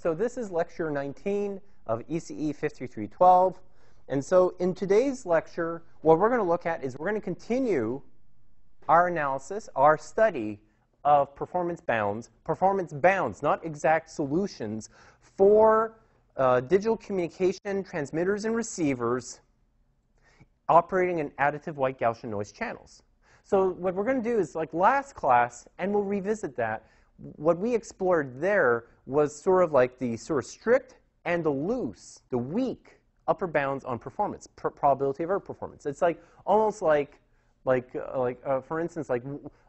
So this is lecture 19 of ECE 5312. And so in today's lecture, what we're going to look at is we're going to continue our analysis, our study of performance bounds, performance bounds, not exact solutions, for uh, digital communication transmitters and receivers operating in additive white Gaussian noise channels. So what we're going to do is like last class, and we'll revisit that, what we explored there was sort of like the sort of strict and the loose, the weak upper bounds on performance, pr probability of error performance. It's like almost like like uh, like uh, for instance like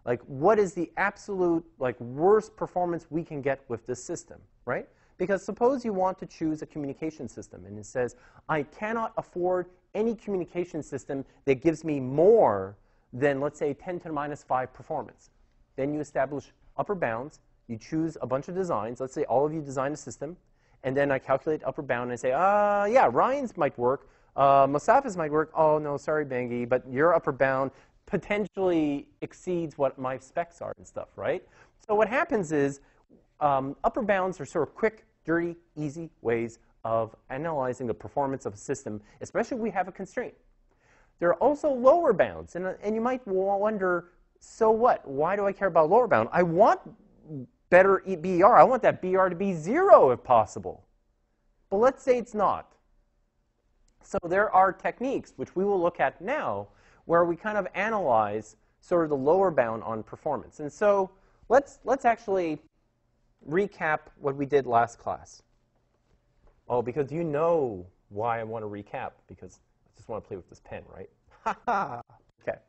like what is the absolute like worst performance we can get with this system, right? Because suppose you want to choose a communication system and it says I cannot afford any communication system that gives me more than let's say 10 to the minus 5 performance. Then you establish upper bounds. You choose a bunch of designs. Let's say all of you design a system. And then I calculate upper bound and say, uh, yeah, Ryan's might work. Uh, Mustafa's might work. Oh, no, sorry, Bengi, but your upper bound potentially exceeds what my specs are and stuff, right? So what happens is um, upper bounds are sort of quick, dirty, easy ways of analyzing the performance of a system, especially if we have a constraint. There are also lower bounds, and, and you might wonder, so what? Why do I care about lower bound? I want better BER. I want that BER to be zero if possible. But let's say it's not. So there are techniques, which we will look at now, where we kind of analyze sort of the lower bound on performance. And so let's, let's actually recap what we did last class. Oh, because you know why I want to recap, because I just want to play with this pen, right? okay.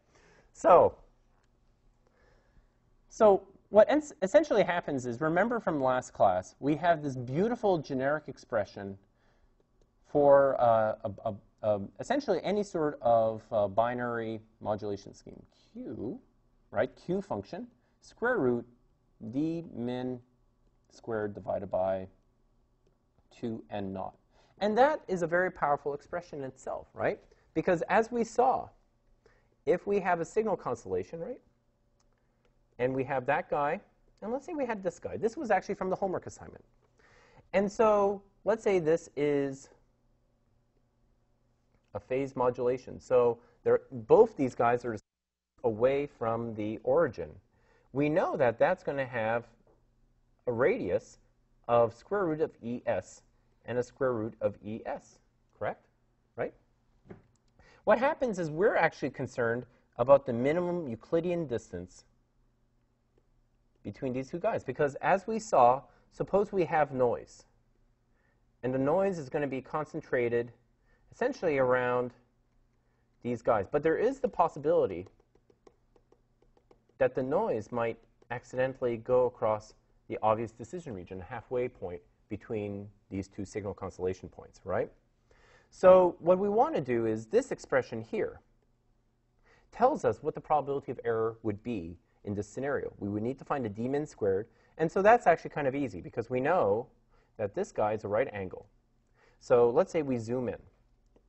So so what essentially happens is, remember from last class, we have this beautiful generic expression for uh, a, a, a, essentially any sort of uh, binary modulation scheme. Q, right, Q function, square root d min squared divided by 2n naught. And that is a very powerful expression in itself, right? Because as we saw, if we have a signal constellation, right, and we have that guy, and let's say we had this guy. This was actually from the homework assignment. And so let's say this is a phase modulation. So both these guys are away from the origin. We know that that's going to have a radius of square root of ES and a square root of ES, correct? Right? What happens is we're actually concerned about the minimum Euclidean distance between these two guys. Because as we saw, suppose we have noise. And the noise is going to be concentrated essentially around these guys. But there is the possibility that the noise might accidentally go across the obvious decision region, halfway point between these two signal constellation points, right? So what we want to do is this expression here tells us what the probability of error would be in this scenario. We would need to find a d min squared. And so that's actually kind of easy because we know that this guy is a right angle. So let's say we zoom in.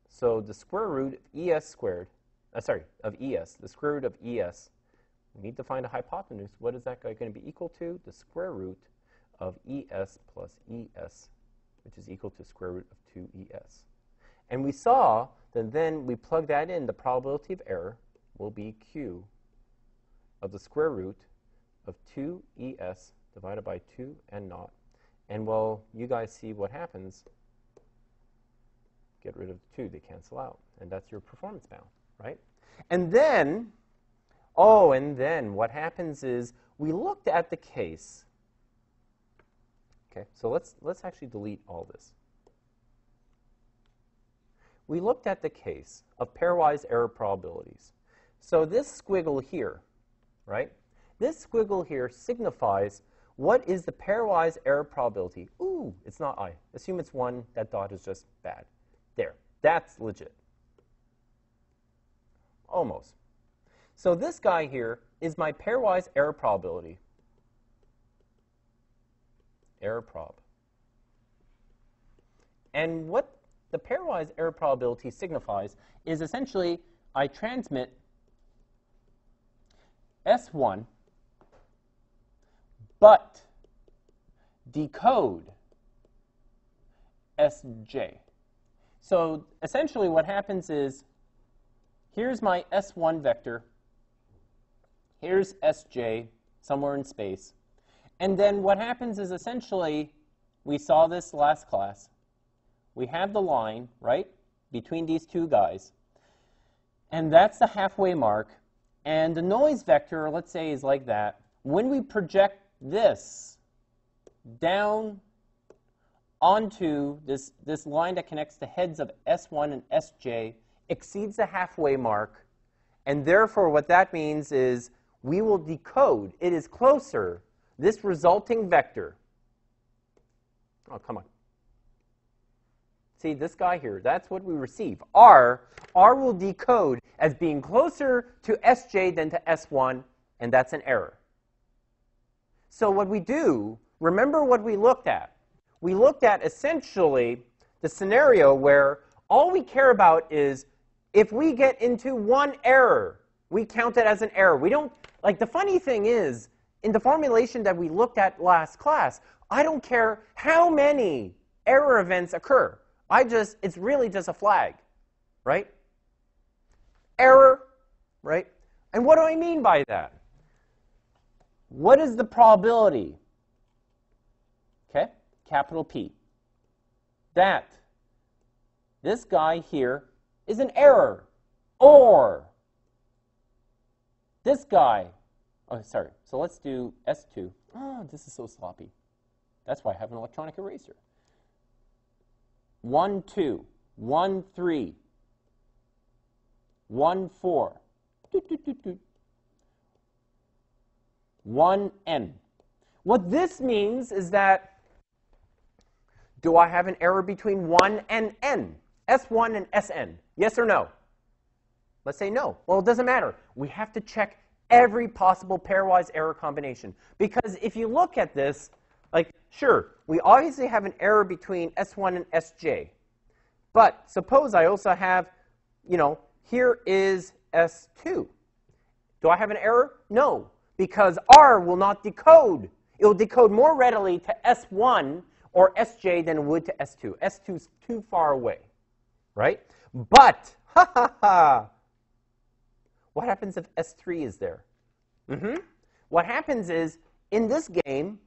So the square root of ES squared, uh, sorry, of ES, the square root of ES, we need to find a hypotenuse. What is that guy going to be equal to? The square root of ES plus ES, which is equal to square root of 2ES. And we saw that then we plug that in, the probability of error will be Q of the square root of 2es divided by 2 n naught. And well, you guys see what happens. Get rid of the 2. They cancel out. And that's your performance bound, right? And then, oh, and then what happens is we looked at the case. Okay, so let's, let's actually delete all this. We looked at the case of pairwise error probabilities. So this squiggle here, right? This squiggle here signifies what is the pairwise error probability. Ooh, it's not i. Assume it's 1. That dot is just bad. There. That's legit. Almost. So this guy here is my pairwise error probability. Error prob. And what the pairwise error probability signifies is essentially I transmit S1, but decode Sj. So essentially what happens is, here's my S1 vector. Here's Sj, somewhere in space. And then what happens is essentially, we saw this last class. We have the line, right, between these two guys. And that's the halfway mark. And the noise vector, let's say, is like that. When we project this down onto this, this line that connects the heads of S1 and Sj, exceeds the halfway mark. And therefore, what that means is we will decode. It is closer, this resulting vector. Oh, come on. See, this guy here, that's what we receive. R, R will decode as being closer to Sj than to S1, and that's an error. So what we do, remember what we looked at. We looked at essentially the scenario where all we care about is if we get into one error, we count it as an error. We don't, like the funny thing is, in the formulation that we looked at last class, I don't care how many error events occur. I just, it's really just a flag, right? Error, right? And what do I mean by that? What is the probability? Okay, capital P. That this guy here is an error. Or this guy, oh, sorry. So let's do S2. Oh, ah, this is so sloppy. That's why I have an electronic eraser. 1, 2, 1, 3, 1, 4, 1, n. What this means is that do I have an error between 1 and n? S1 and Sn? Yes or no? Let's say no. Well, it doesn't matter. We have to check every possible pairwise error combination. Because if you look at this, like, sure, we obviously have an error between S1 and Sj. But suppose I also have, you know, here is S2. Do I have an error? No, because R will not decode. It will decode more readily to S1 or Sj than it would to S2. S2 is too far away, right? But, ha ha ha, what happens if S3 is there? Mm-hmm. What happens is, in this game,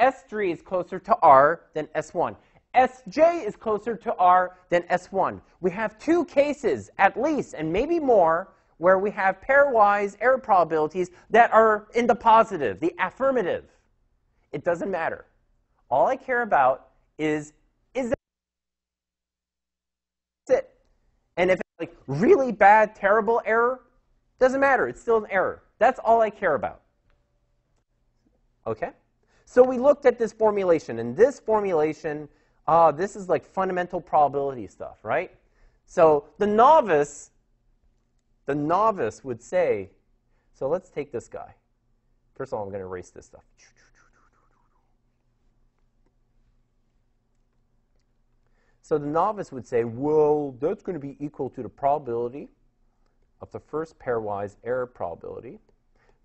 S3 is closer to R than S1. Sj is closer to R than S1. We have two cases, at least, and maybe more, where we have pairwise error probabilities that are in the positive, the affirmative. It doesn't matter. All I care about is, is it? And if it's like really bad, terrible error, doesn't matter. It's still an error. That's all I care about. Okay? So we looked at this formulation, and this formulation, uh, this is like fundamental probability stuff, right? So the novice, the novice would say, so let's take this guy. First of all, I'm going to erase this stuff. So the novice would say, well, that's going to be equal to the probability of the first pairwise error probability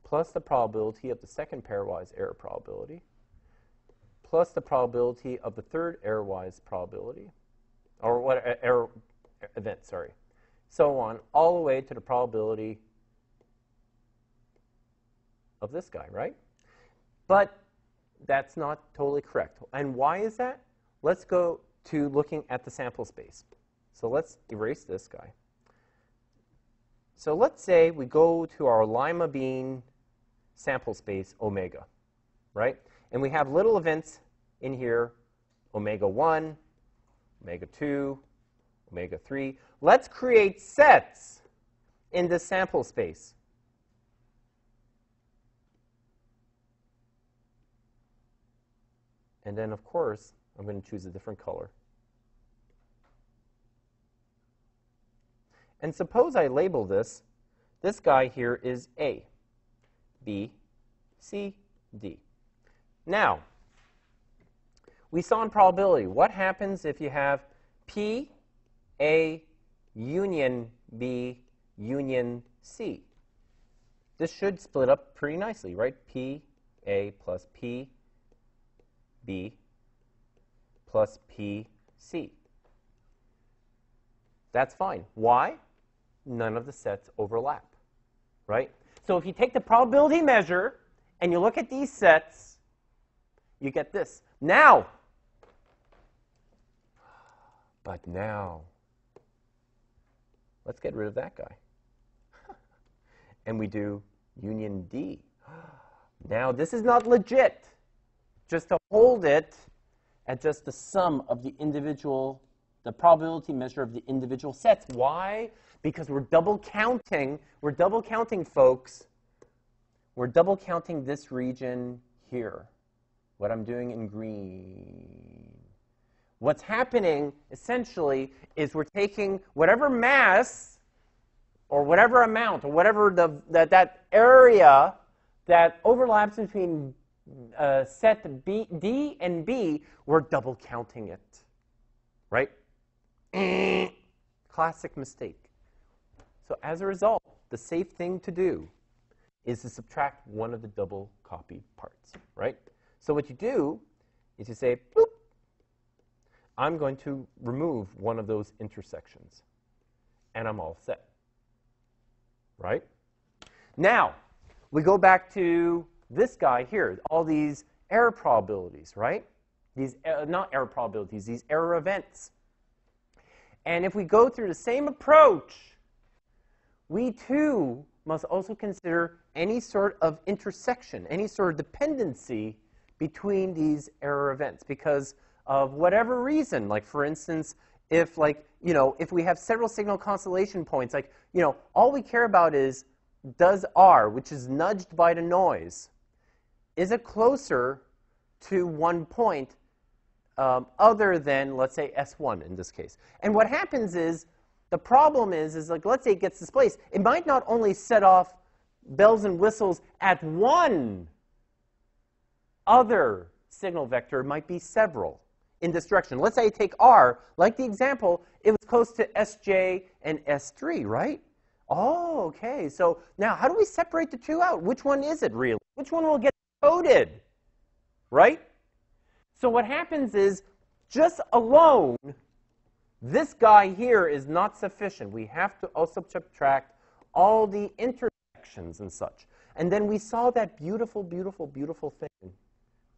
plus the probability of the second pairwise error probability plus the probability of the third error-wise probability, or what error event, sorry, so on, all the way to the probability of this guy, right? But that's not totally correct. And why is that? Let's go to looking at the sample space. So let's erase this guy. So let's say we go to our lima bean sample space omega, right? And we have little events in here, omega 1, omega 2, omega 3. Let's create sets in the sample space. And then, of course, I'm going to choose a different color. And suppose I label this, this guy here is A, B, C, D. Now, we saw in probability, what happens if you have P, A, union B, union C? This should split up pretty nicely, right? P, A plus P, B plus P, C. That's fine. Why? None of the sets overlap, right? So if you take the probability measure and you look at these sets, you get this. Now, but now, let's get rid of that guy. and we do union D. Now, this is not legit. Just to hold it at just the sum of the individual, the probability measure of the individual sets. Why? Because we're double counting. We're double counting, folks. We're double counting this region here, what I'm doing in green. What's happening, essentially, is we're taking whatever mass or whatever amount or whatever the, that, that area that overlaps between uh, set B, D and B, we're double counting it. Right? Classic mistake. So as a result, the safe thing to do is to subtract one of the double copied parts, right? So what you do is you say, I'm going to remove one of those intersections, and I'm all set, right? Now, we go back to this guy here, all these error probabilities, right? These, uh, not error probabilities, these error events. And if we go through the same approach, we too must also consider any sort of intersection, any sort of dependency between these error events because of whatever reason. Like, for instance, if like, you know, if we have several signal constellation points, like, you know, all we care about is does R, which is nudged by the noise, is it closer to one point um, other than, let's say, S1 in this case? And what happens is the problem is, is like, let's say it gets displaced. It might not only set off bells and whistles at one other signal vector, it might be several in this direction. Let's say I take R, like the example, it was close to Sj and S3, right? Oh, okay. So now how do we separate the two out? Which one is it really? Which one will get coded? Right? So what happens is, just alone, this guy here is not sufficient. We have to also subtract all the intersections and such. And then we saw that beautiful, beautiful, beautiful thing.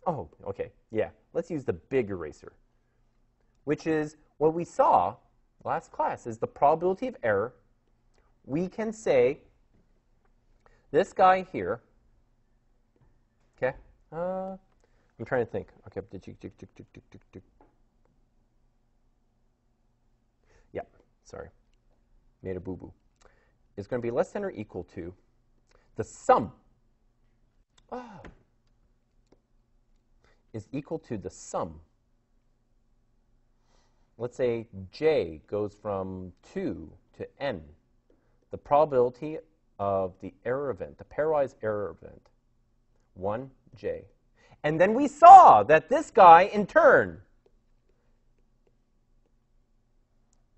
Oh, okay, yeah. Let's use the big eraser, which is what we saw last class is the probability of error. We can say this guy here, okay, uh, I'm trying to think. Okay, yeah, sorry, made a boo-boo, is going to be less than or equal to the sum oh, is equal to the sum. Let's say j goes from 2 to n. The probability of the error event, the pairwise error event, 1j. And then we saw that this guy, in turn,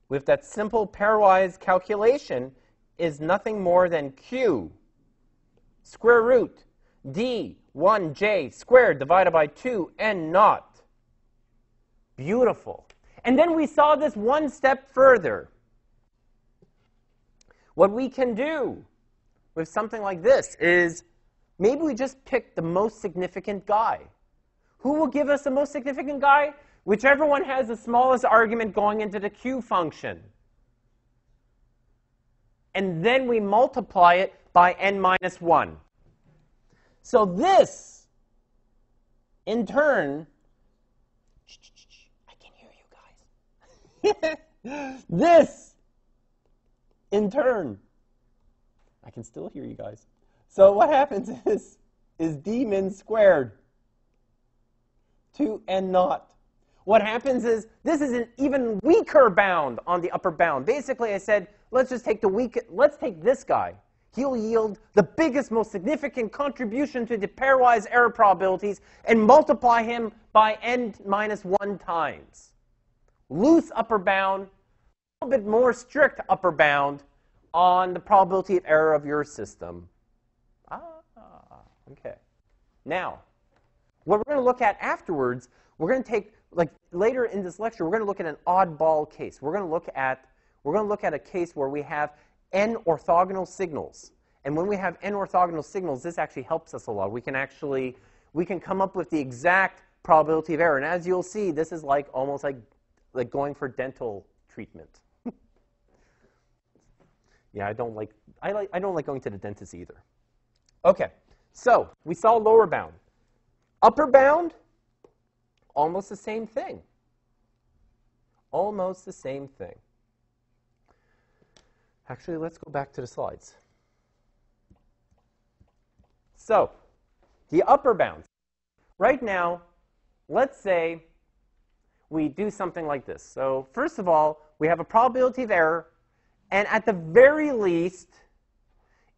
with that simple pairwise calculation is nothing more than q square root d 1j squared divided by 2 n naught. Beautiful. And then we saw this one step further. What we can do with something like this is maybe we just pick the most significant guy. Who will give us the most significant guy? Whichever one has the smallest argument going into the Q function. And then we multiply it by n minus 1. So this, in turn, I can hear you guys. this, in turn, I can still hear you guys. So what happens is, is d min squared, 2n naught what happens is this is an even weaker bound on the upper bound. Basically, I said, let's just take the weak, let's take this guy. He'll yield the biggest, most significant contribution to the pairwise error probabilities and multiply him by n minus 1 times. Loose upper bound, a little bit more strict upper bound on the probability of error of your system. Ah, okay. Now, what we're going to look at afterwards, we're going to take like later in this lecture, we're going to look at an oddball case. We're going to look at we're going to look at a case where we have n orthogonal signals. And when we have n orthogonal signals, this actually helps us a lot. We can actually we can come up with the exact probability of error. And as you'll see, this is like almost like like going for dental treatment. yeah, I don't like I like I don't like going to the dentist either. Okay. So, we saw lower bound. Upper bound almost the same thing. Almost the same thing. Actually, let's go back to the slides. So, the upper bound. Right now, let's say we do something like this. So, first of all, we have a probability of error, and at the very least,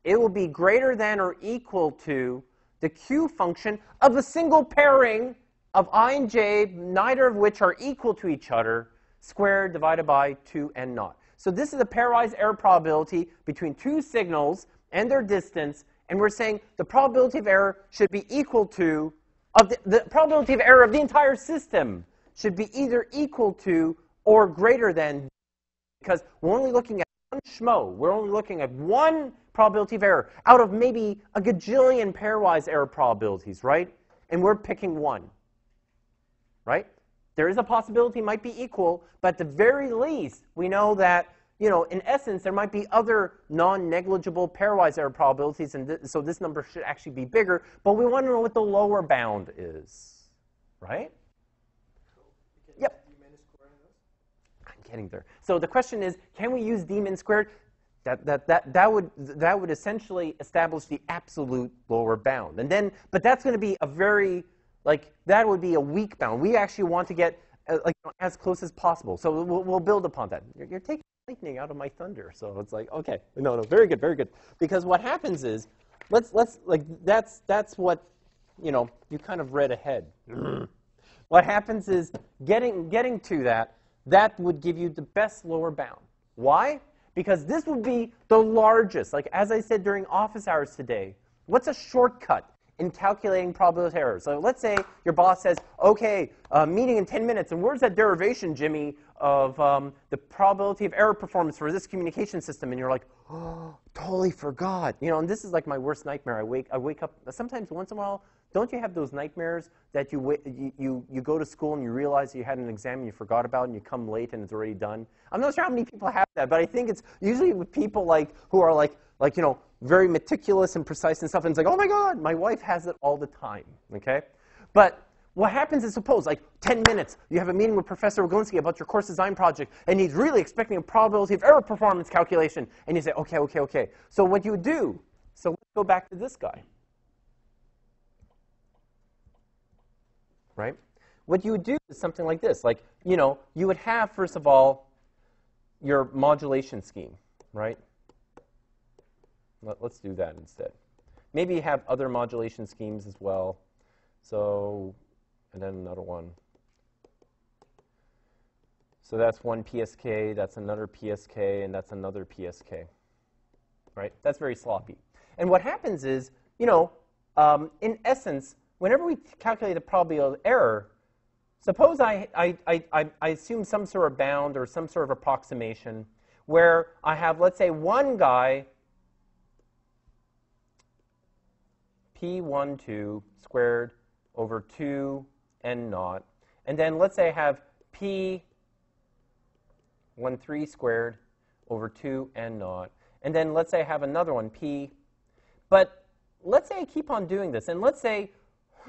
it will be greater than or equal to the Q function of a single pairing of i and j, neither of which are equal to each other, squared divided by 2 n naught. So this is a pairwise error probability between two signals and their distance, and we're saying the probability of error should be equal to, of the, the probability of error of the entire system should be either equal to or greater than, because we're only looking at one schmo. We're only looking at one probability of error out of maybe a gajillion pairwise error probabilities, right? And we're picking one right? There is a possibility it might be equal, but at the very least, we know that, you know, in essence, there might be other non-negligible pairwise error probabilities, and th so this number should actually be bigger, but we want to know what the lower bound is, right? yep. I'm getting there. So the question is, can we use d min squared? That, that, that, that, would, that would essentially establish the absolute lower bound. And then, but that's going to be a very like that would be a weak bound. We actually want to get uh, like as close as possible. So we'll, we'll build upon that. You're, you're, taking lightning out of my thunder. So it's like okay, no, no, very good, very good. Because what happens is, let's let's like that's that's what you know you kind of read ahead. what happens is getting getting to that that would give you the best lower bound. Why? Because this would be the largest. Like as I said during office hours today, what's a shortcut in calculating probability of error. So let's say your boss says, okay, uh, meeting in 10 minutes, and where's that derivation, Jimmy, of um, the probability of error performance for this communication system? And you're like, oh, totally forgot. You know, and this is like my worst nightmare. I wake, I wake up, sometimes once in a while, don't you have those nightmares that you, you, you, you go to school and you realize you had an exam and you forgot about it and you come late and it's already done? I'm not sure how many people have that, but I think it's usually with people like who are like, like you know, very meticulous and precise and stuff. And it's like, oh my God, my wife has it all the time. Okay? But what happens is suppose, like 10 minutes, you have a meeting with Professor Wyglinski about your course design project, and he's really expecting a probability of error performance calculation. And you say, okay, okay, okay. So what you do, so let's go back to this guy. Right? What you would do is something like this. Like, you know, you would have, first of all, your modulation scheme, right? Let, us do that instead. Maybe have other modulation schemes as well. So, and then another one. So that's one PSK, that's another PSK, and that's another PSK. Right? That's very sloppy. And what happens is, you know, um, in essence, whenever we calculate the probability of error, suppose I, I, I, I assume some sort of bound or some sort of approximation where I have, let's say, one guy p12 squared over 2 n naught. And then let's say I have p13 squared over 2 n naught. And then let's say I have another one, p. But let's say I keep on doing this. And let's say,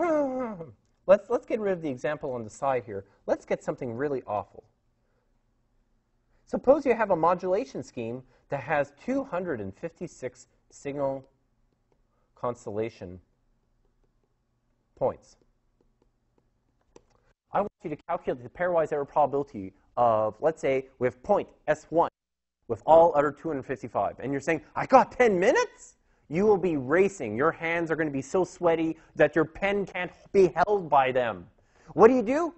let's, let's get rid of the example on the side here. Let's get something really awful. Suppose you have a modulation scheme that has 256 signal constellation points. I want you to calculate the pairwise error probability of, let's say, we have point S1 with all other 255. And you're saying, I got 10 minutes? You will be racing. Your hands are going to be so sweaty that your pen can't be held by them. What do you do?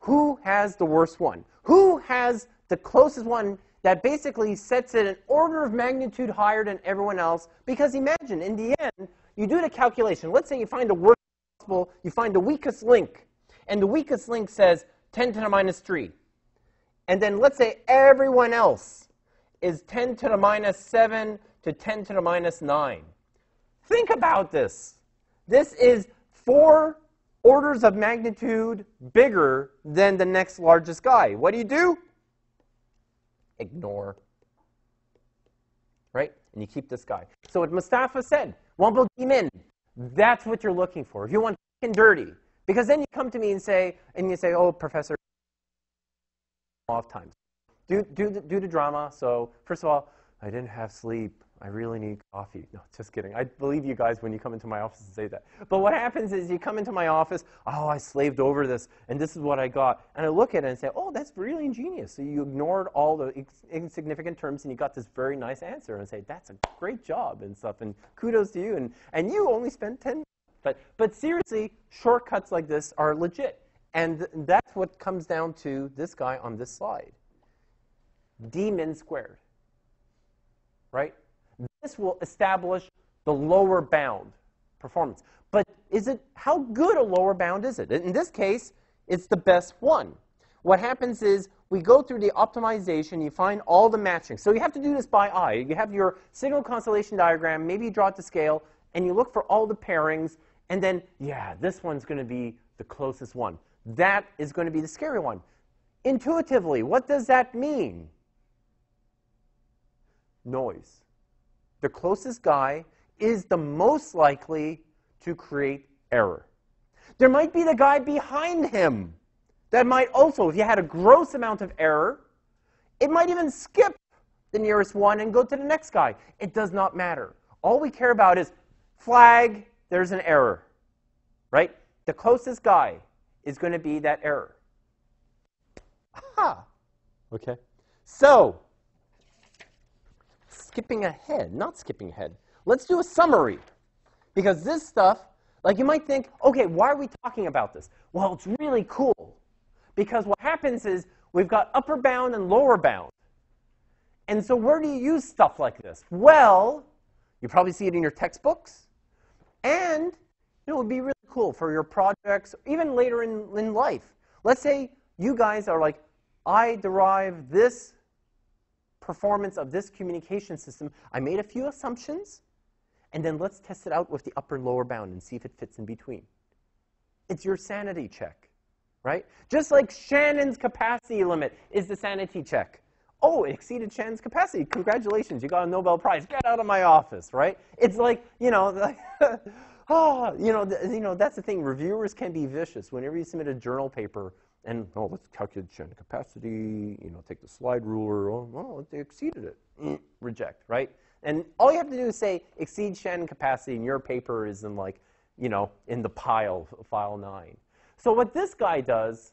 Who has the worst one? Who has the closest one that basically sets it an order of magnitude higher than everyone else. Because imagine, in the end, you do the calculation. Let's say you find the worst possible, you find the weakest link. and the weakest link says 10 to the minus 3. And then let's say everyone else is 10 to the minus 7 to 10 to the minus 9. Think about this. This is four orders of magnitude bigger than the next largest guy. What do you do? Ignore. Right? And you keep this guy. So what Mustafa said, Wumble Min, that's what you're looking for. If you want and dirty. Because then you come to me and say, and you say, oh, professor, off times. The, do the drama. So first of all, I didn't have sleep. I really need coffee. No, just kidding. I believe you guys when you come into my office and say that. But what happens is you come into my office, oh, I slaved over this, and this is what I got. And I look at it and say, oh, that's really ingenious. So you ignored all the insignificant terms and you got this very nice answer and say, that's a great job and stuff. And kudos to you. And, and you only spent 10 but, but seriously, shortcuts like this are legit. And th that's what comes down to this guy on this slide. D min squared. Right? This will establish the lower bound performance. But is it how good a lower bound is it? In this case, it's the best one. What happens is we go through the optimization, you find all the matching. So you have to do this by eye. You have your signal constellation diagram, maybe you draw it to scale, and you look for all the pairings, and then, yeah, this one's going to be the closest one. That is going to be the scary one. Intuitively, what does that mean? Noise. The closest guy is the most likely to create error. There might be the guy behind him that might also, if you had a gross amount of error, it might even skip the nearest one and go to the next guy. It does not matter. All we care about is flag, there's an error, right? The closest guy is going to be that error. Aha! Okay. So, skipping ahead, not skipping ahead, let's do a summary. Because this stuff, like you might think, okay, why are we talking about this? Well, it's really cool. Because what happens is we've got upper bound and lower bound. And so where do you use stuff like this? Well, you probably see it in your textbooks. And it would be really cool for your projects, even later in, in life. Let's say you guys are like, I derive this performance of this communication system. I made a few assumptions, and then let's test it out with the upper and lower bound and see if it fits in between. It's your sanity check, right? Just like Shannon's capacity limit is the sanity check. Oh, it exceeded Shannon's capacity. Congratulations, you got a Nobel Prize. Get out of my office, right? It's like, you know, like oh, you know, you know, that's the thing. Reviewers can be vicious. Whenever you submit a journal paper and, oh, let's calculate Shannon capacity, you know, take the slide ruler, oh, oh they exceeded it. Mm, reject, right? And all you have to do is say exceed Shannon capacity, and your paper is in like, you know, in the pile, file 9. So what this guy does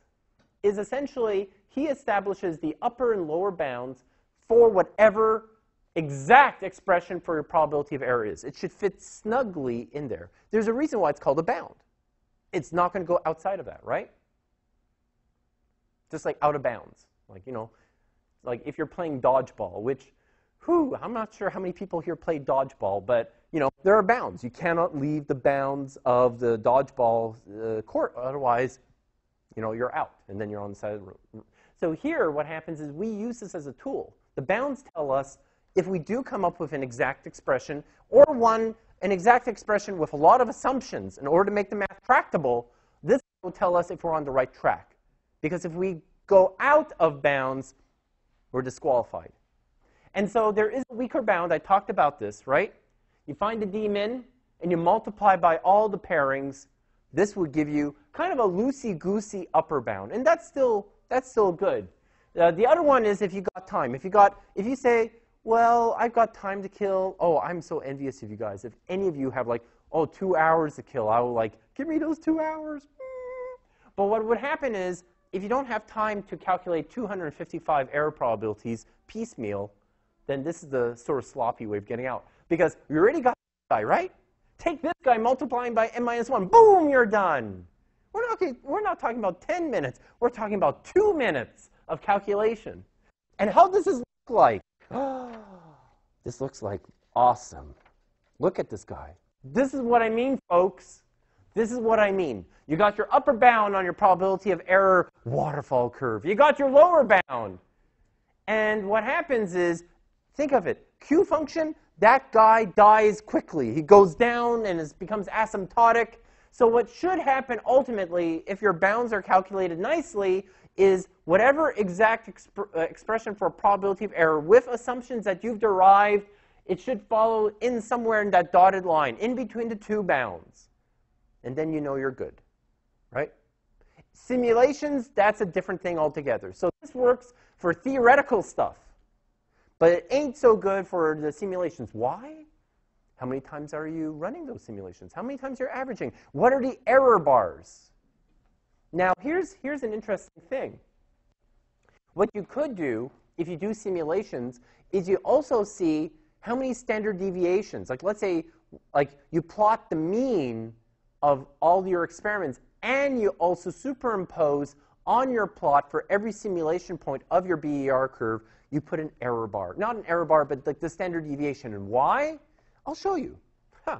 is essentially he establishes the upper and lower bounds for whatever exact expression for your probability of error is. It should fit snugly in there. There's a reason why it's called a bound. It's not going to go outside of that, right? Just like out of bounds. Like, you know, like if you're playing dodgeball, which, whew, I'm not sure how many people here play dodgeball, but, you know, there are bounds. You cannot leave the bounds of the dodgeball uh, court. Otherwise, you know, you're out, and then you're on the side of the room. So here, what happens is we use this as a tool. The bounds tell us if we do come up with an exact expression, or one, an exact expression with a lot of assumptions in order to make the math tractable, this will tell us if we're on the right track. Because if we go out of bounds, we're disqualified. And so there is a weaker bound. I talked about this, right? You find the d-min, and you multiply by all the pairings. This would give you kind of a loosey-goosey upper bound. And that's still, that's still good. Uh, the other one is if you got time. If you, got, if you say, well, I've got time to kill. Oh, I'm so envious of you guys. If any of you have like, oh, two hours to kill, I will like, give me those two hours. But what would happen is, if you don't have time to calculate 255 error probabilities piecemeal, then this is the sort of sloppy way of getting out. Because you already got this guy, right? Take this guy multiplying by n minus 1. Boom, you're done. We're not, we're not talking about 10 minutes. We're talking about 2 minutes of calculation. And how does this look like? this looks like awesome. Look at this guy. This is what I mean, folks. This is what I mean. You got your upper bound on your probability of error waterfall curve. You got your lower bound. And what happens is, think of it, Q function, that guy dies quickly. He goes down and is, becomes asymptotic. So what should happen ultimately, if your bounds are calculated nicely, is whatever exact exp uh, expression for probability of error with assumptions that you've derived, it should follow in somewhere in that dotted line, in between the two bounds. And then you know you're good, right? Simulations, that's a different thing altogether. So this works for theoretical stuff, but it ain't so good for the simulations. Why? How many times are you running those simulations? How many times you're averaging? What are the error bars? Now, here's, here's an interesting thing. What you could do if you do simulations is you also see how many standard deviations. Like let's say like you plot the mean of all your experiments and you also superimpose on your plot for every simulation point of your BER curve, you put an error bar. Not an error bar, but like the standard deviation. And why? I'll show you. Huh.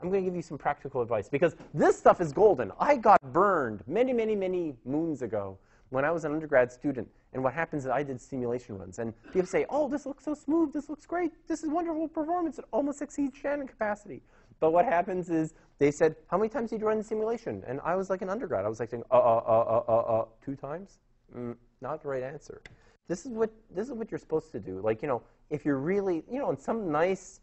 I'm going to give you some practical advice because this stuff is golden. I got burned many, many, many moons ago when I was an undergrad student. And what happens is I did simulation runs. And people say, oh, this looks so smooth. This looks great. This is wonderful performance. It almost exceeds Shannon capacity. But what happens is they said, how many times did you run the simulation? And I was like an undergrad. I was like saying, uh, uh, uh, uh, uh, uh, two times? Mm, not the right answer. This is, what, this is what you're supposed to do. Like, you know, if you're really, you know, in some nice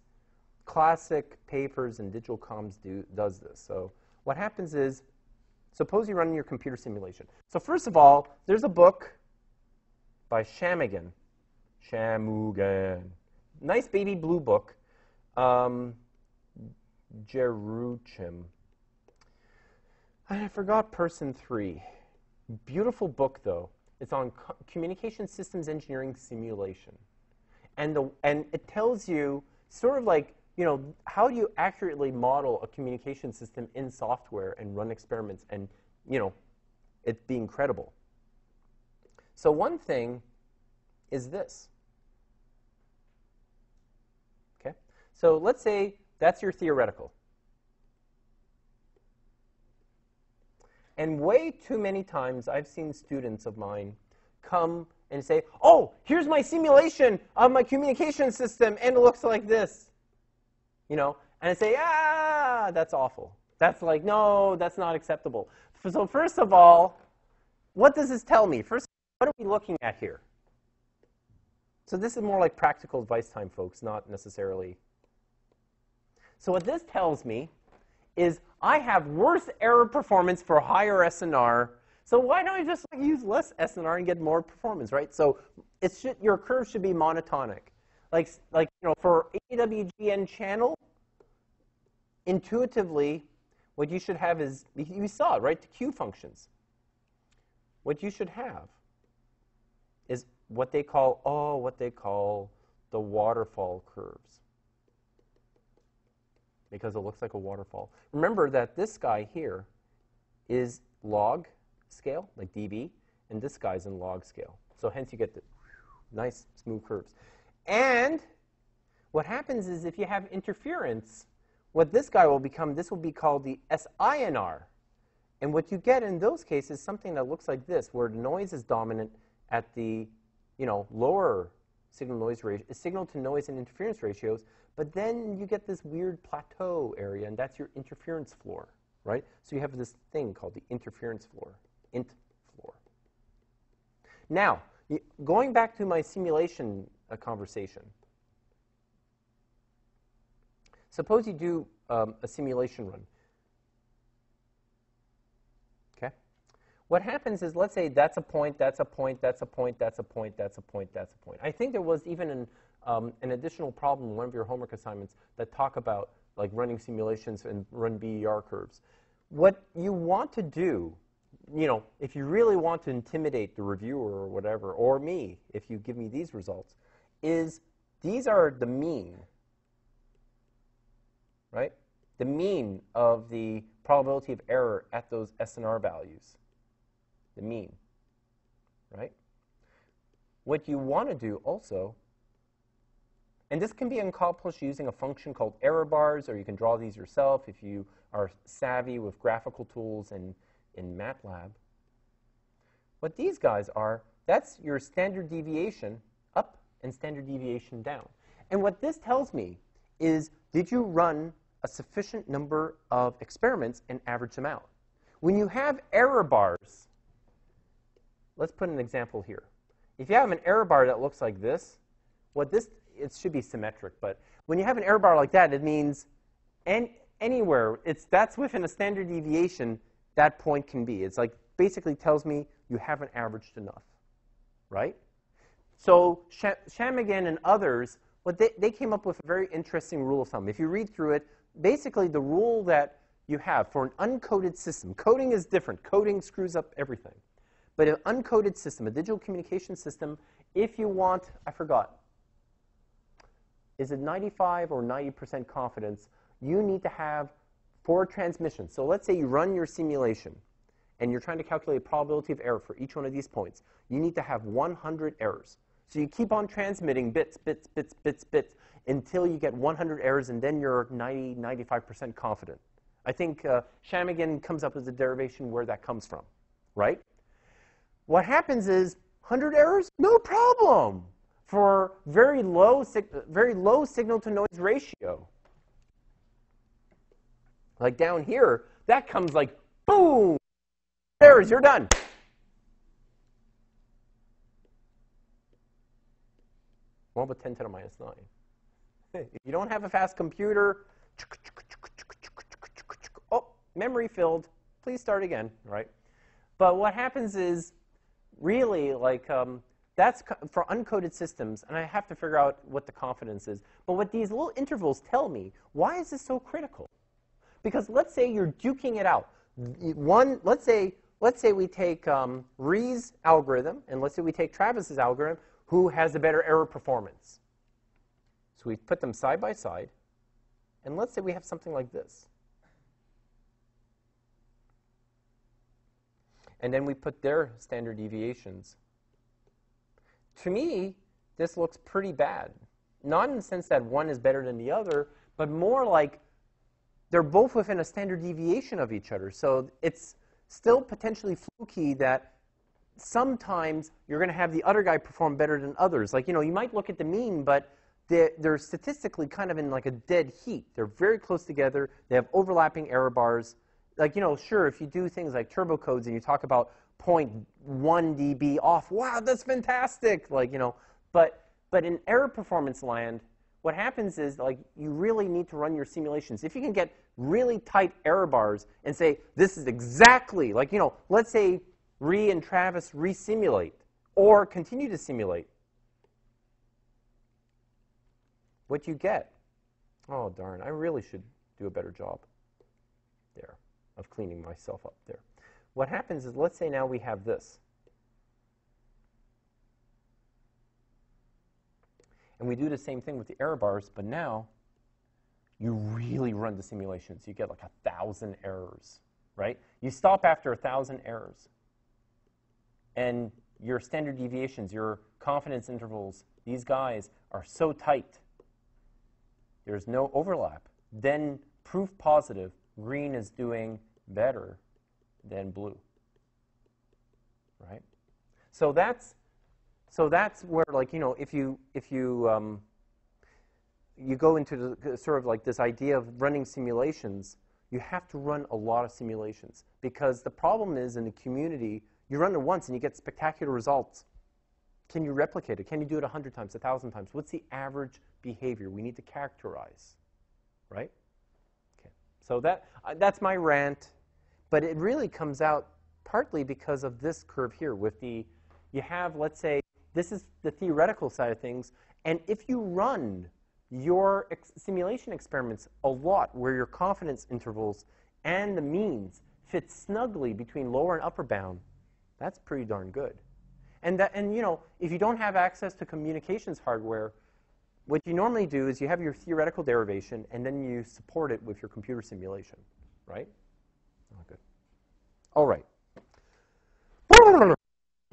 classic papers and digital comms do, does this. So what happens is, suppose you're running your computer simulation. So first of all, there's a book by Shamigan. Shanmugan. Nice baby blue book. Um, Jeruchim. I forgot person three. Beautiful book, though. It's on co communication systems engineering simulation. And, the, and it tells you sort of like you know, how do you accurately model a communication system in software and run experiments and, you know, it being credible? So one thing is this. Okay? So let's say that's your theoretical. And way too many times I've seen students of mine come and say, oh, here's my simulation of my communication system, and it looks like this you know, and I say, ah, that's awful. That's like, no, that's not acceptable. So first of all, what does this tell me? First, what are we looking at here? So this is more like practical advice time, folks, not necessarily. So what this tells me is I have worse error performance for higher SNR. So why don't you just like, use less SNR and get more performance, right? So it should, your curve should be monotonic. Like, like you know, for AWGN channel, intuitively, what you should have is, you saw it, right, the Q functions. What you should have is what they call, oh, what they call the waterfall curves. Because it looks like a waterfall. Remember that this guy here is log scale, like dB, and this guy's in log scale. So hence you get the nice smooth curves. And what happens is if you have interference, what this guy will become, this will be called the SINR. And what you get in those cases is something that looks like this, where noise is dominant at the you know, lower signal noise ratio, signal to noise and interference ratios, but then you get this weird plateau area, and that's your interference floor, right? So you have this thing called the interference floor, int floor. Now, going back to my simulation uh, conversation, Suppose you do um, a simulation run. Okay? What happens is, let's say that's a point, that's a point, that's a point, that's a point, that's a point, that's a point. I think there was even an, um, an additional problem one of your homework assignments that talk about like running simulations and run BER curves. What you want to do, you know, if you really want to intimidate the reviewer or whatever, or me, if you give me these results, is these are the mean right? The mean of the probability of error at those SNR values, the mean, right? What you want to do also And this can be accomplished using a function called error bars, or you can draw these yourself if you are savvy with graphical tools in, in MATLAB. What these guys are, that's your standard deviation up and standard deviation down. And what this tells me is, did you run a sufficient number of experiments and average them out? When you have error bars, let's put an example here. If you have an error bar that looks like this, what this, it should be symmetric, but when you have an error bar like that, it means any, anywhere, it's, that's within a standard deviation that point can be. It's like basically tells me you haven't averaged enough, right? So Shanmugan and others, what they, they came up with a very interesting rule of thumb. If you read through it, basically the rule that you have for an uncoded system, coding is different. Coding screws up everything. But an uncoded system, a digital communication system, if you want, I forgot, is it 95 or 90% confidence, you need to have four transmissions. So let's say you run your simulation and you're trying to calculate probability of error for each one of these points. You need to have 100 errors. So you keep on transmitting bits, bits, bits, bits, bits until you get 100 errors, and then you're 90, 95% confident. I think uh, Shanmugan comes up with a derivation where that comes from, right? What happens is 100 errors, no problem for very low, very low signal to noise ratio. Like down here, that comes like boom, There is, you're done. Well, but 10 to the minus 9. If you don't have a fast computer, oh, memory filled, please start again, right? But what happens is really like um, that's for uncoded systems, and I have to figure out what the confidence is. But what these little intervals tell me, why is this so critical? Because let's say you're duking it out. One, let's say, let's say we take um, Rhee's algorithm, and let's say we take Travis's algorithm, who has a better error performance. So we put them side by side, and let's say we have something like this. and then we put their standard deviations. To me, this looks pretty bad. Not in the sense that one is better than the other, but more like they're both within a standard deviation of each other. So it's still potentially fluky that sometimes you're going to have the other guy perform better than others. Like, you know, you might look at the mean, but they're, they're statistically kind of in like a dead heat. They're very close together. They have overlapping error bars like, you know, sure, if you do things like turbo codes and you talk about 0.1 dB off, wow, that's fantastic. Like, you know, but, but in error performance land, what happens is like you really need to run your simulations. If you can get really tight error bars and say, this is exactly, like, you know, let's say Rhee and Travis resimulate or continue to simulate. What you get, oh, darn, I really should do a better job there of cleaning myself up there. What happens is, let's say now we have this. And we do the same thing with the error bars, but now you really run the simulations. You get like a thousand errors, right? You stop after a thousand errors. And your standard deviations, your confidence intervals, these guys are so tight. There's no overlap. Then proof positive, green is doing better than blue. Right? So that's so that's where like you know if you if you um, you go into the, sort of like this idea of running simulations, you have to run a lot of simulations because the problem is in the community you run it once and you get spectacular results. Can you replicate it? Can you do it 100 times, 1,000 times? What's the average behavior we need to characterize? Right? Okay. So that, uh, that's my rant. But it really comes out partly because of this curve here with the, you have, let's say, this is the theoretical side of things. And if you run your ex simulation experiments a lot where your confidence intervals and the means fit snugly between lower and upper bound, that's pretty darn good. And, that, and you know, if you don't have access to communications hardware, what you normally do is you have your theoretical derivation and then you support it with your computer simulation, right? Oh, good. All right.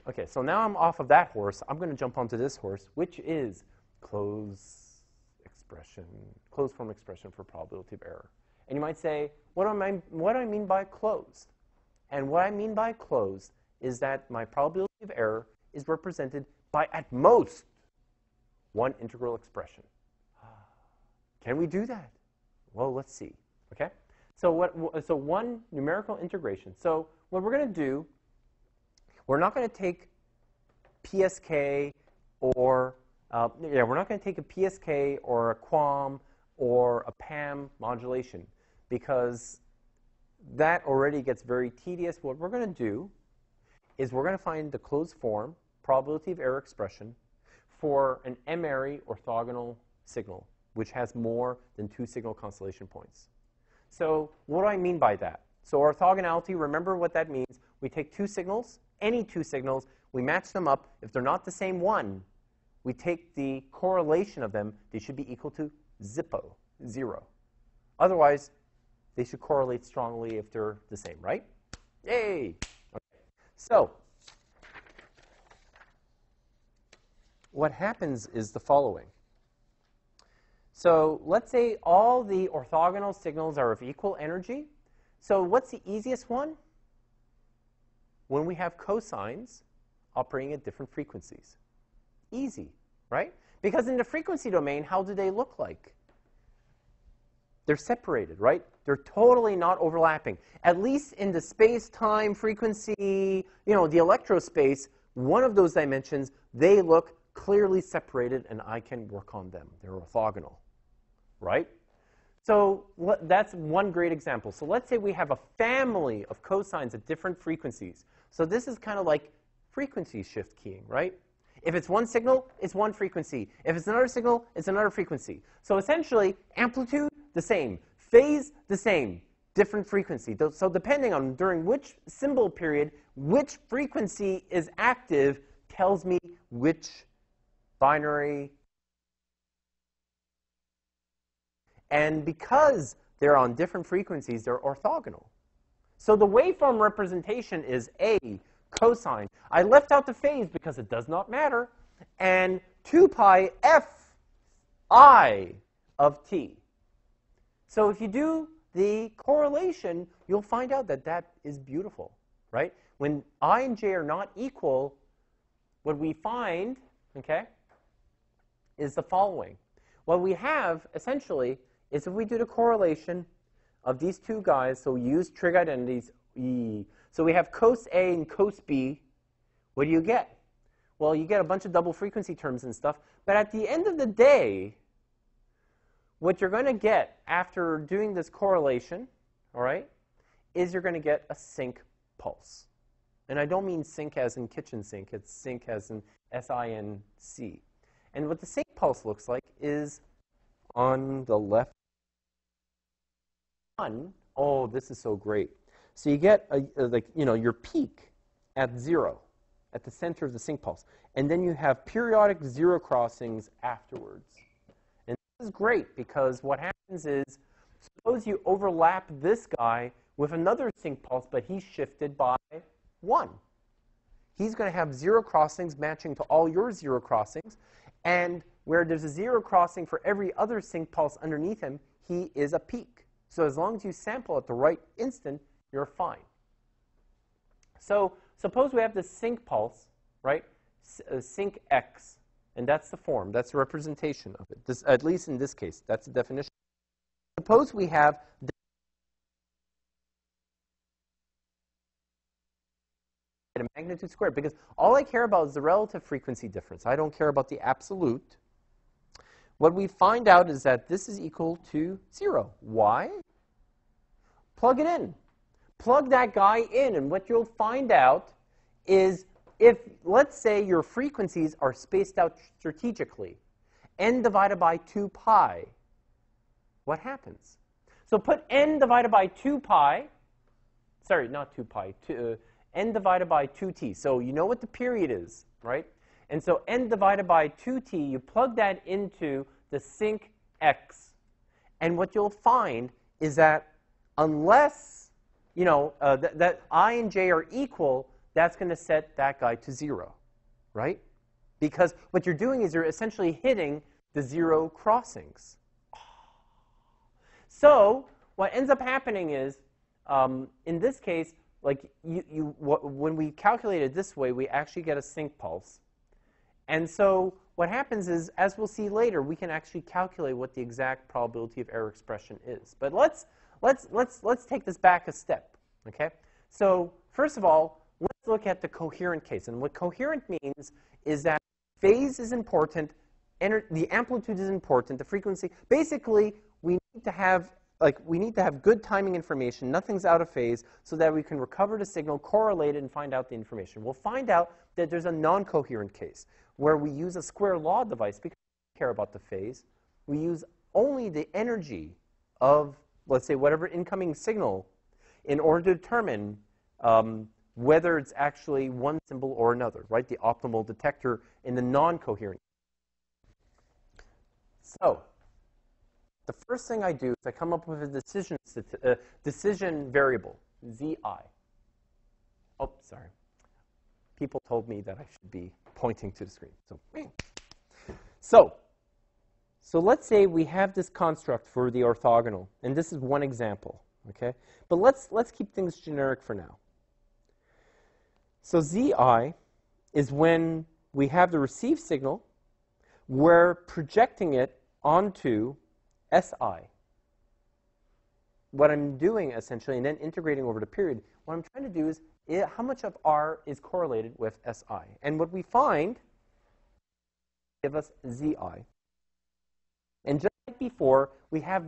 Okay, so now I'm off of that horse. I'm going to jump onto this horse, which is close expression, closed form expression for probability of error. And you might say, what, am I, what do I mean by closed? And what I mean by closed is that my probability of error is represented by at most one integral expression. Can we do that? Well, let's see. Okay? So what so one numerical integration. So what we're going to do we're not going to take PSK or uh, yeah, we're not going to take a PSK or a QAM or a PAM modulation because that already gets very tedious. What we're going to do is we're going to find the closed form probability of error expression for an M-ary orthogonal signal, which has more than two signal constellation points. So what do I mean by that? So orthogonality, remember what that means. We take two signals, any two signals, we match them up. If they're not the same one, we take the correlation of them. They should be equal to zippo, zero. Otherwise, they should correlate strongly if they're the same, right? Yay! Okay. So, what happens is the following. So let's say all the orthogonal signals are of equal energy. So what's the easiest one? When we have cosines operating at different frequencies. Easy, right? Because in the frequency domain, how do they look like? They're separated, right? They're totally not overlapping. At least in the space-time frequency, you know, the electrospace, one of those dimensions, they look clearly separated, and I can work on them. They're orthogonal, right? So that's one great example. So let's say we have a family of cosines at different frequencies. So this is kind of like frequency shift keying, right? If it's one signal, it's one frequency. If it's another signal, it's another frequency. So essentially, amplitude, the same. Phase, the same. Different frequency. So depending on during which symbol period, which frequency is active tells me which binary. And because they're on different frequencies, they're orthogonal. So the waveform representation is A cosine. I left out the phase because it does not matter. And 2 pi f i of t. So if you do the correlation, you'll find out that that is beautiful, right? When i and j are not equal, what we find, okay, is the following. What we have, essentially, is if we do the correlation of these two guys, so we use trig identities, e. So we have cos A and cos B. What do you get? Well, you get a bunch of double frequency terms and stuff. But at the end of the day, what you're going to get after doing this correlation, all right, is you're going to get a sinc pulse. And I don't mean sinc as in kitchen sink. It's sinc as in S-I-N-C. And what the sinc pulse looks like is on the left one. Oh, this is so great. So you get a, a, like you know your peak at zero, at the center of the sinc pulse, and then you have periodic zero crossings afterwards. And this is great because what happens is, suppose you overlap this guy with another sinc pulse, but he's shifted by one. He's going to have zero crossings matching to all your zero crossings, and where there's a zero crossing for every other sinc pulse underneath him, he is a peak. So as long as you sample at the right instant, you're fine. So suppose we have the sinc pulse, right? Uh, sinc x, and that's the form. That's the representation of it, this, at least in this case. That's the definition. Suppose we have a magnitude squared, because all I care about is the relative frequency difference. I don't care about the absolute. What we find out is that this is equal to 0. Why? Plug it in. Plug that guy in, and what you'll find out is if, let's say, your frequencies are spaced out strategically, n divided by 2 pi, what happens? So put n divided by 2 pi, sorry, not 2 pi, two, uh, n divided by 2t. So you know what the period is, right? And so n divided by 2t, you plug that into the sinc x. And what you'll find is that unless you know uh, th that i and j are equal, that's going to set that guy to zero, right? Because what you're doing is you're essentially hitting the zero crossings. So what ends up happening is, um, in this case, like you, you, when we calculate it this way, we actually get a sinc pulse. And so what happens is, as we'll see later, we can actually calculate what the exact probability of error expression is. But let's, let's, let's, let's take this back a step. Okay? So first of all, let's look at the coherent case. And what coherent means is that phase is important, the amplitude is important, the frequency. Basically, we need to have like we need to have good timing information, nothing's out of phase, so that we can recover the signal, correlate it, and find out the information. We'll find out that there's a non-coherent case where we use a square law device because we don't care about the phase. We use only the energy of, let's say, whatever incoming signal in order to determine um, whether it's actually one symbol or another, right? The optimal detector in the non-coherent. So the first thing I do is I come up with a decision, uh, decision variable, zi. Oh, sorry. People told me that I should be pointing to the screen. So, so, so let's say we have this construct for the orthogonal, and this is one example, okay? But let's, let's keep things generic for now. So zi is when we have the received signal, we're projecting it onto SI. What I'm doing essentially, and then integrating over the period, what I'm trying to do is it, how much of R is correlated with SI. And what we find give us ZI. Like before, we have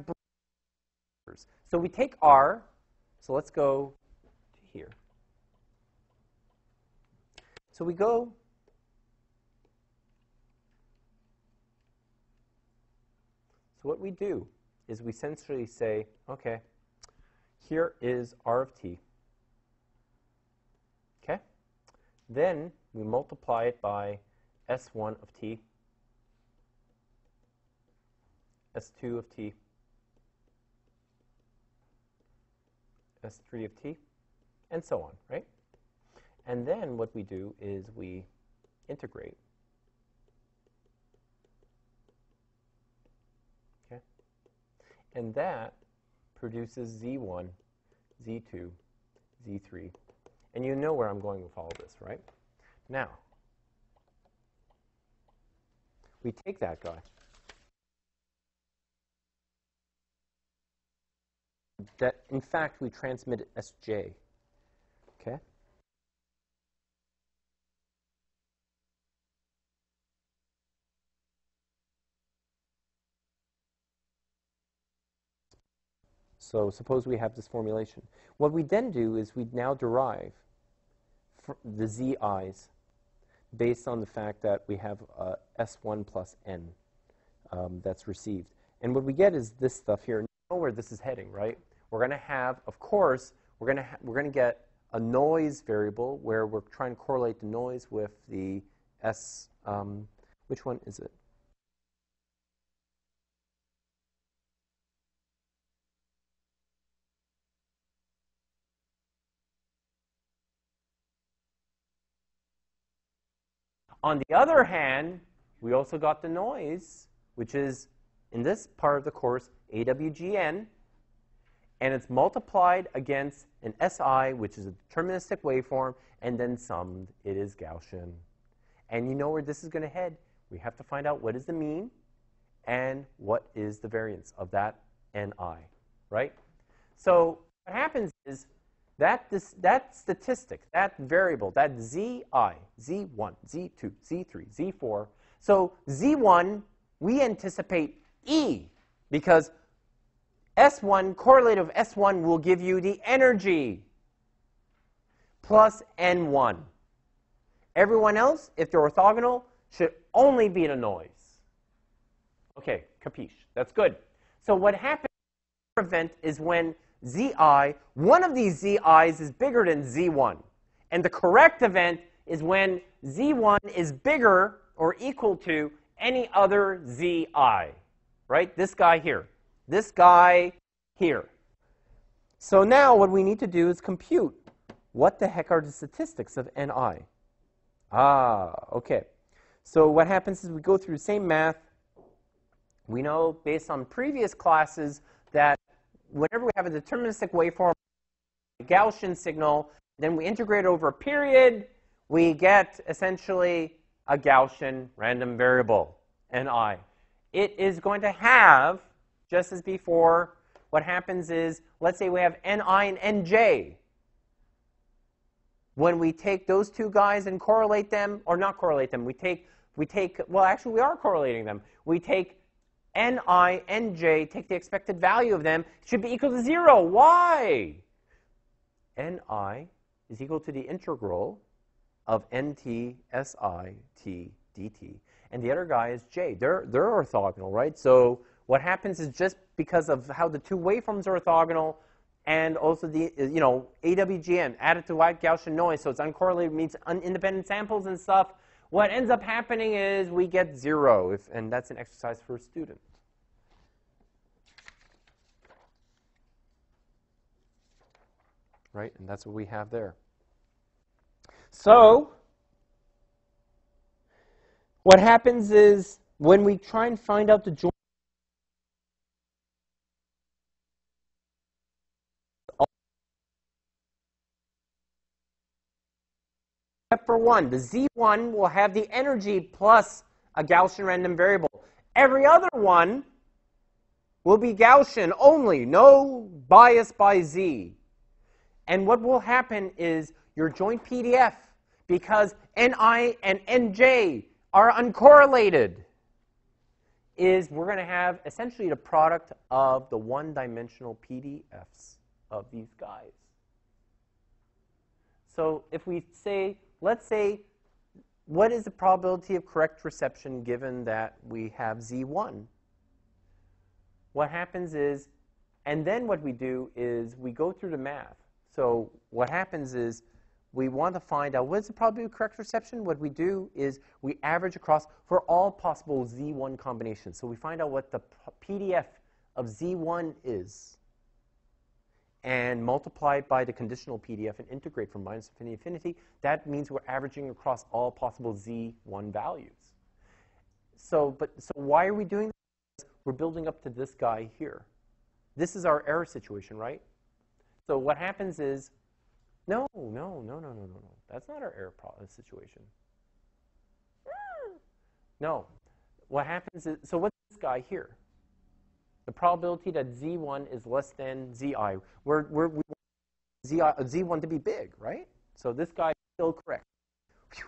So we take R, so let's go to here. So we go So what we do is we essentially say, okay, here is r of t. Okay? Then we multiply it by s1 of t, s2 of t, s3 of t, and so on, right? And then what we do is we integrate Okay? And that produces Z1, Z2, Z3. And you know where I'm going with all of this, right? Now, we take that guy. That, in fact, we transmit Sj. Okay? So suppose we have this formulation. What we then do is we now derive the zi's based on the fact that we have uh, S1 plus n um, that's received. And what we get is this stuff here. Know where this is heading, right? We're going to have, of course, we're going to we're going to get a noise variable where we're trying to correlate the noise with the S. Um, which one is it? On the other hand, we also got the noise, which is, in this part of the course, AWGN, and it's multiplied against an SI, which is a deterministic waveform, and then summed. It is Gaussian. And you know where this is going to head. We have to find out what is the mean and what is the variance of that NI, right? So what happens is that, this, that statistic, that variable, that zi, z1, z2, z3, z4, so z1, we anticipate E because S1, correlative S1 will give you the energy plus N1. Everyone else, if they're orthogonal, should only be the noise. Okay, capiche. That's good. So what happens event is when zi, one of these zi's is bigger than z1. And the correct event is when z1 is bigger or equal to any other zi, right? This guy here. This guy here. So now what we need to do is compute what the heck are the statistics of ni. Ah, okay. So what happens is we go through the same math. we know based on previous classes that whenever we have a deterministic waveform, a Gaussian signal, then we integrate over a period, we get essentially a Gaussian random variable, Ni. It is going to have, just as before, what happens is, let's say we have Ni and Nj. When we take those two guys and correlate them, or not correlate them, we take, we take well, actually, we are correlating them. We take Ni, Nj, take the expected value of them, should be equal to 0. Why? Ni is equal to the integral of nt si t dt. And the other guy is j. They're, they're orthogonal, right? So what happens is just because of how the two waveforms are orthogonal and also the, you know, AWGN, additive white Gaussian noise, so it's uncorrelated, means un independent samples and stuff, what ends up happening is we get zero, if, and that's an exercise for a student. Right, and that's what we have there. So, what happens is when we try and find out the joint except for one. The Z1 will have the energy plus a Gaussian random variable. Every other one will be Gaussian only, no bias by Z. And what will happen is your joint PDF, because Ni and Nj are uncorrelated, is we're going to have essentially the product of the one-dimensional PDFs of these guys. So if we say, let's say, what is the probability of correct reception given that we have Z1? What happens is, and then what we do is we go through the math. So what happens is we want to find out what is the probability of correct reception. What we do is we average across for all possible Z1 combinations. So we find out what the PDF of Z1 is and multiply it by the conditional PDF and integrate from minus infinity to infinity. That means we're averaging across all possible Z1 values. So, but, so why are we doing this? We're building up to this guy here. This is our error situation, right? So what happens is, no, no, no, no, no, no, no. That's not our error problem uh, situation. Ah. No. What happens is, so what's this guy here? The probability that Z1 is less than Zi. We're, we're, we want Zi, uh, Z1 to be big, right? So this guy is still correct. Whew.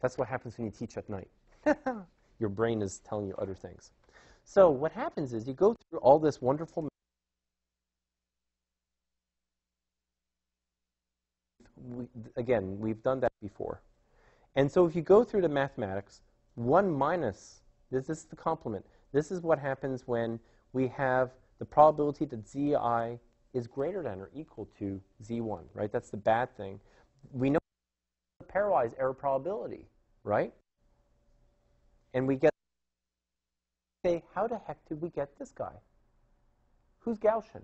That's what happens when you teach at night. Your brain is telling you other things. So what happens is you go through all this wonderful again, we've done that before. And so if you go through the mathematics, 1 minus, this, is the complement. This is what happens when we have the probability that zi is greater than or equal to z1, right? That's the bad thing. We know the pairwise error probability, right? And we get, say, how the heck did we get this guy? Who's Gaussian?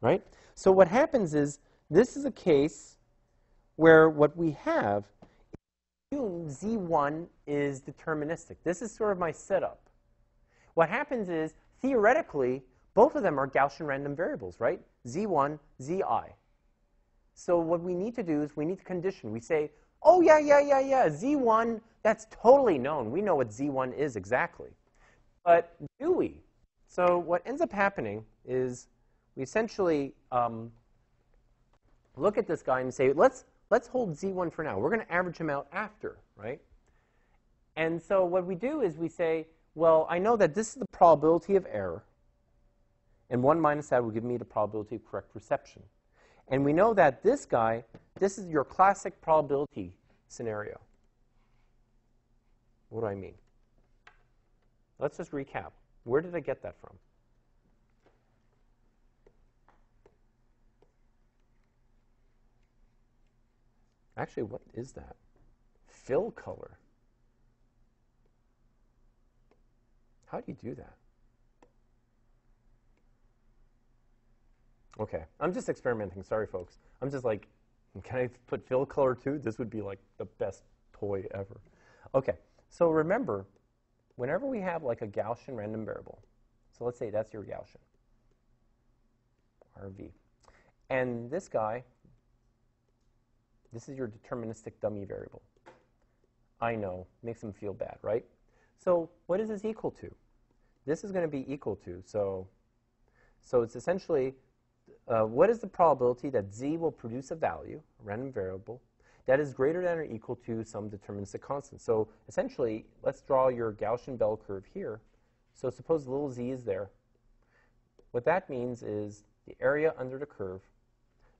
Right? So what happens is this is a case where what we have assume Z1 is deterministic. This is sort of my setup. What happens is, theoretically, both of them are Gaussian random variables, right? Z1, Zi. So what we need to do is we need to condition. We say, oh, yeah, yeah, yeah, yeah, Z1, that's totally known. We know what Z1 is exactly. But do we? So what ends up happening is we essentially um, look at this guy and say, let's, let's hold Z1 for now. We're going to average him out after, right? And so what we do is we say, well, I know that this is the probability of error, and 1 minus that will give me the probability of correct reception. And we know that this guy, this is your classic probability scenario. What do I mean? Let's just recap. Where did I get that from? Actually, what is that? Fill color. How do you do that? Okay, I'm just experimenting. Sorry, folks. I'm just like, can I put fill color too? This would be like the best toy ever. Okay, so remember, whenever we have like a Gaussian random variable, so let's say that's your Gaussian, RV, and this guy, this is your deterministic dummy variable. I know, makes them feel bad, right? So what is this equal to? This is going to be equal to, so, so it's essentially, uh, what is the probability that z will produce a value, a random variable, that is greater than or equal to some deterministic constant. So essentially, let's draw your Gaussian bell curve here. So suppose little z is there. What that means is the area under the curve,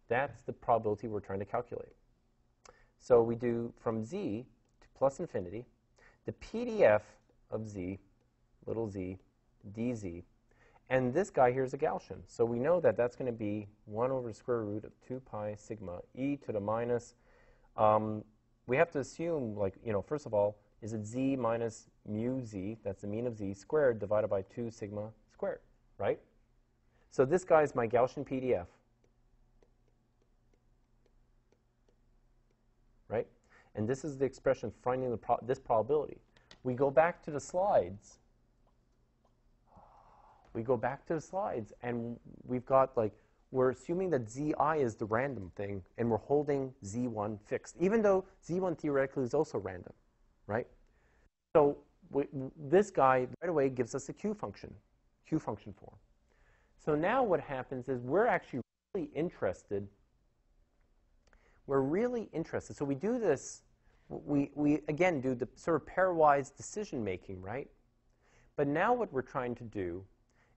that's the probability we're trying to calculate. So we do from z to plus infinity, the PDF of z, little z, dz, and this guy here is a Gaussian. So we know that that's going to be 1 over the square root of 2 pi sigma e to the minus um, we have to assume, like, you know, first of all, is it z minus mu z, that's the mean of z, squared divided by 2 sigma squared, right? So this guy is my Gaussian PDF, right? And this is the expression finding the pro this probability. We go back to the slides. We go back to the slides, and we've got, like, we're assuming that zi is the random thing, and we're holding z1 fixed, even though z1 theoretically is also random, right? So we, this guy right away gives us a q function, q function form. So now what happens is we're actually really interested. We're really interested. So we do this, we, we again do the sort of pairwise decision making, right? But now what we're trying to do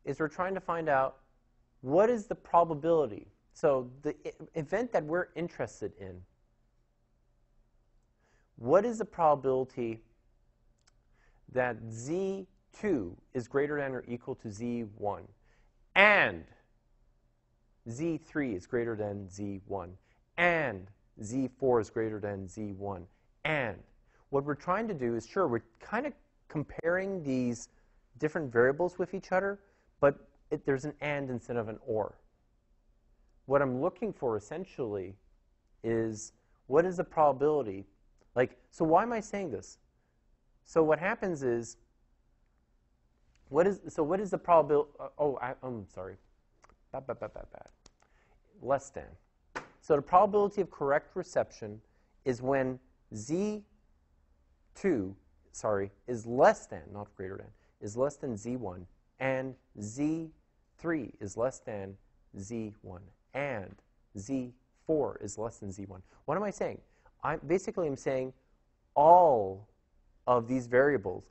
is we're trying to find out what is the probability? So the event that we're interested in, what is the probability that z2 is greater than or equal to z1 and z3 is greater than z1 and z4 is greater than z1 and what we're trying to do is sure we're kind of comparing these different variables with each other but it, there's an and instead of an or. What I'm looking for essentially is what is the probability? Like, so why am I saying this? So what happens is, what is so what is the probability? Uh, oh, I, am sorry. Bad, bad, bad, bad, bad. Less than. So the probability of correct reception is when z2, sorry, is less than, not greater than, is less than z1 and z3 is less than z1 and z4 is less than z1. What am I saying? I'm basically I'm saying all of these variables,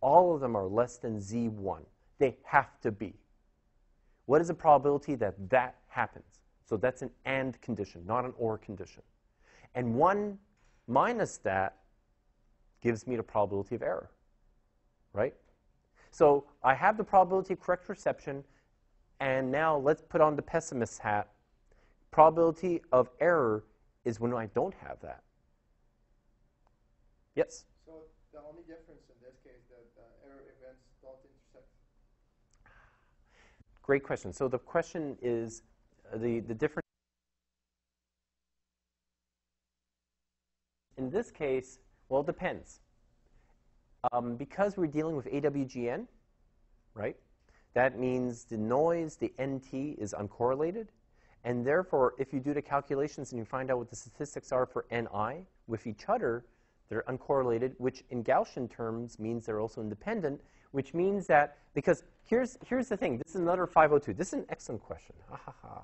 all of them are less than z1. They have to be. What is the probability that that happens? So that's an and condition, not an or condition. And 1 minus that gives me the probability of error, right? So I have the probability of correct reception, and now let's put on the pessimist hat. Probability of error is when I don't have that. Yes? So the only difference in this case that the error events don't intersect? Great question. So the question is uh, the, the difference. In this case, well, it depends. Um, because we're dealing with AWGN, right? That means the noise, the NT, is uncorrelated. And therefore, if you do the calculations and you find out what the statistics are for NI with each other, they're uncorrelated, which in Gaussian terms means they're also independent, which means that, because here's, here's the thing, this is another 502. This is an excellent question. Ha, ha, ha.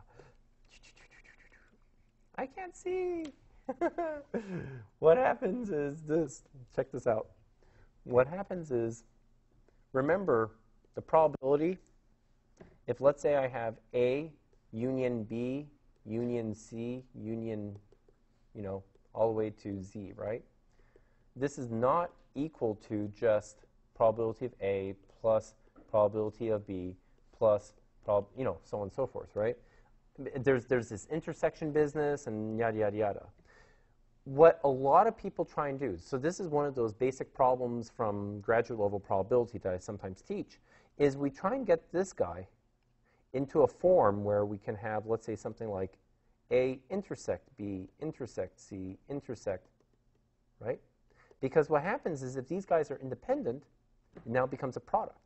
I can't see. what happens is this. Check this out what happens is, remember the probability, if let's say I have A union B, union C, union, you know, all the way to Z, right? This is not equal to just probability of A plus probability of B plus, prob you know, so on and so forth, right? There's, there's this intersection business and yada, yada, yada what a lot of people try and do, so this is one of those basic problems from graduate level probability that I sometimes teach, is we try and get this guy into a form where we can have, let's say, something like A intersect B, intersect C, intersect, right? Because what happens is if these guys are independent, it now becomes a product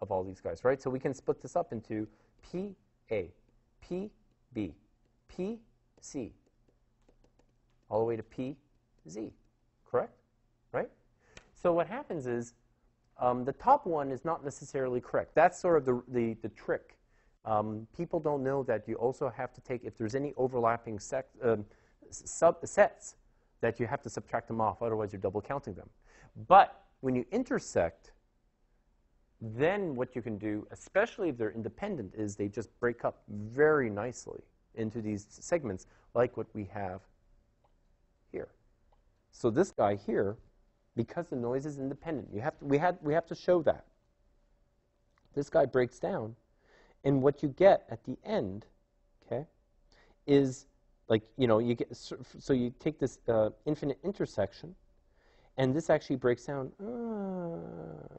of all these guys, right? So we can split this up into PA, PB, PC, all the way to PZ, correct? Right? So what happens is um, the top one is not necessarily correct. That's sort of the, the, the trick. Um, people don't know that you also have to take, if there's any overlapping sec, um, subsets, that you have to subtract them off, otherwise you're double counting them. But when you intersect, then what you can do, especially if they're independent, is they just break up very nicely into these segments, like what we have. So this guy here, because the noise is independent, you have to, we, had, we have to show that. This guy breaks down, and what you get at the end, okay, is like, you know, you get, so you take this uh, infinite intersection, and this actually breaks down, uh,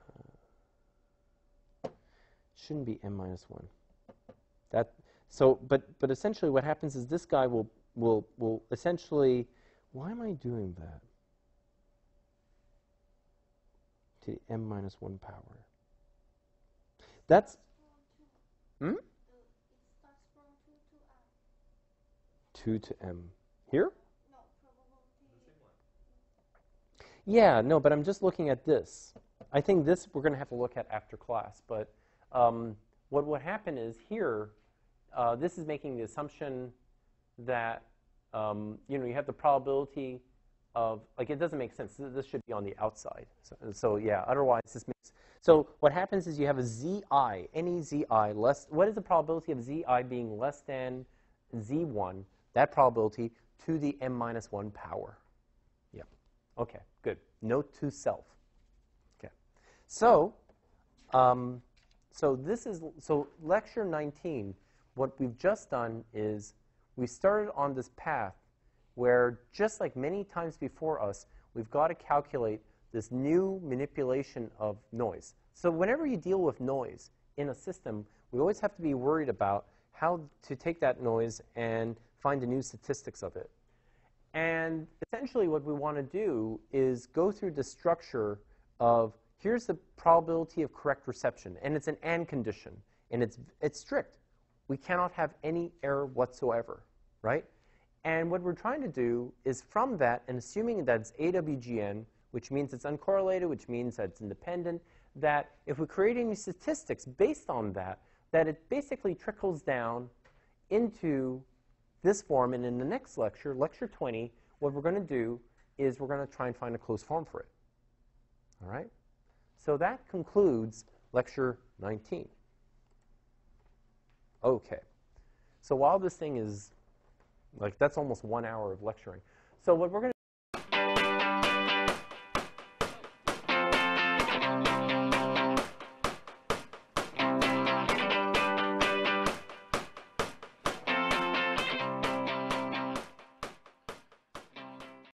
shouldn't be m minus 1. That, so, but, but essentially what happens is this guy will, will, will essentially, why am I doing that? To the m minus 1 power. That's, hmm? 2 to m. Here? Yeah, no, but I'm just looking at this. I think this we're going to have to look at after class, but um, what would happen is here, uh, this is making the assumption that um, you know you have the probability of like it doesn't make sense. This should be on the outside. So, so yeah, otherwise this makes. So what happens is you have a zi, any zi less. What is the probability of zi being less than z1? That probability to the m minus one power. Yeah. Okay. Good. Note to self. Okay. So. Um, so this is so lecture 19. What we've just done is we started on this path where just like many times before us, we've got to calculate this new manipulation of noise. So whenever you deal with noise in a system, we always have to be worried about how to take that noise and find the new statistics of it. And essentially what we want to do is go through the structure of here's the probability of correct reception, and it's an AND condition, and it's, it's strict. We cannot have any error whatsoever, right? And what we're trying to do is from that, and assuming that it's AWGN, which means it's uncorrelated, which means that it's independent, that if we create any statistics based on that, that it basically trickles down into this form. And in the next lecture, lecture 20, what we're going to do is we're going to try and find a closed form for it. All right? So that concludes lecture 19. Okay. So while this thing is, like, that's almost one hour of lecturing. So what we're going to